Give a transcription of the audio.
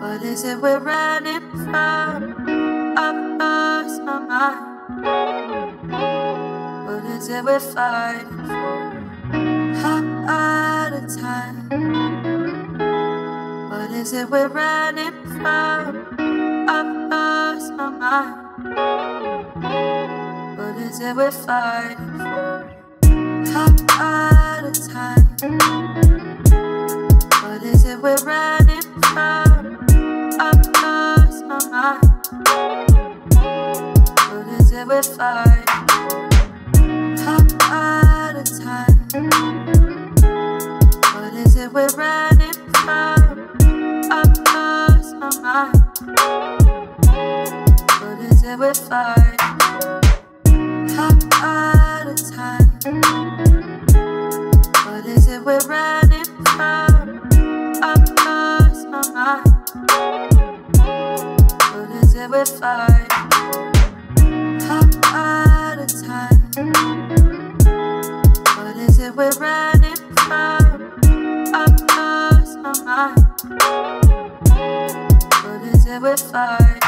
What is it we're running from? I've lost my mind. What is it we're fighting for? I'm out of time. What is it we're running from? I've lost my mind. What is it we're fighting for? I'm we're for? I'm out of time. What is it we're running from? I've lost my mind. What is it we're for? I'm out of time. What is it we're running from? I've lost my mind. What is it we're fighting we're running from? I've lost my mind. What is it we're fighting?